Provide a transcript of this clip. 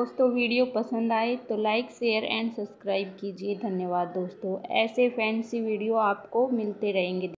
दोस्तों, वीडियो पसंद आए तो लाइक शेयर एंड सब्सक्राइब कीजिए। धन्यवाद दोस्तों। ऐसे फैंसी वीडियो आपको मिलते रहेंगे।